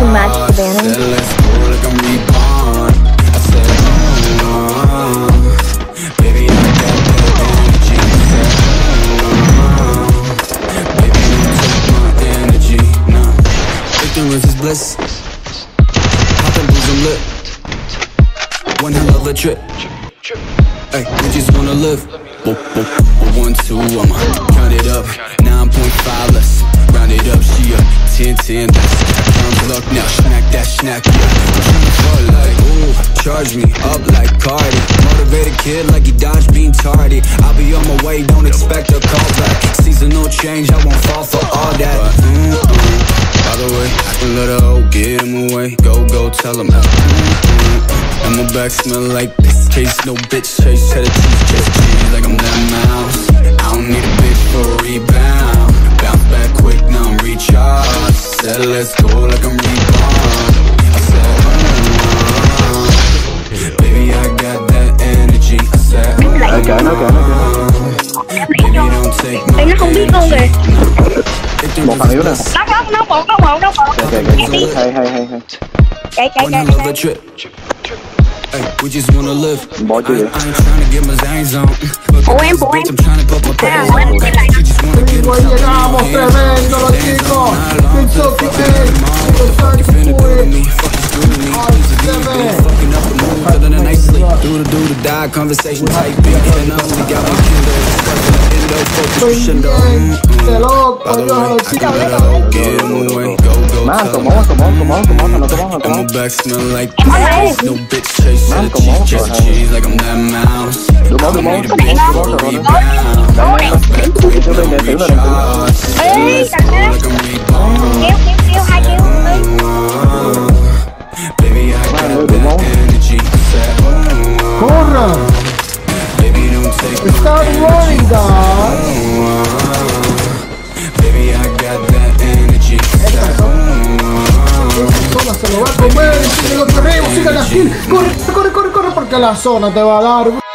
my energy. Nah, ignorance is bliss. Poppin' booze and lit. One hell of a trip. Hey, we just wanna live. Bo- bo- bo- One, two, I'ma count it up. 9.5, let's round it up. She a 10, 10, that's count luck now. Snack that, snack, yeah. I'm fuck like, ooh, charge me up like Cardi. Motivated kid like he dodged being tardy. I'll be on my way, don't expect a call back. Seasonal change, I won't fall for all that. Mm-mm. By the way, I can let her hoe get him away. Go, go, tell him. Mm-mm. And my back smell like piss case, no bitch chase. Cheddar cheese, chase cheese like I'm that mouse. Let's go like I'm reborn. I said, mm, baby I got that energy. I said, Ê, kệ nó kệ nó kệ baby don't take my Ê, nó không biết luôn kìa energy. một thằng yếu nè Nó nó nó một nó một nó một kệ kệ kệ hay hay hay hay Chạy chạy One chạy hell of a chạy trip. Hey, we just wanna live. Bỏ I, chưa I vậy? ain't tryna get my zangs on. But Phụ em, this phụ em. bitch, I'm tryna put my pants em, on. Hoy llegamos tremendo. Los chicos Big Sophisticated Do the do the conversation type Corran! I Corre, corre, corre, corre, porque la zona te va a dar.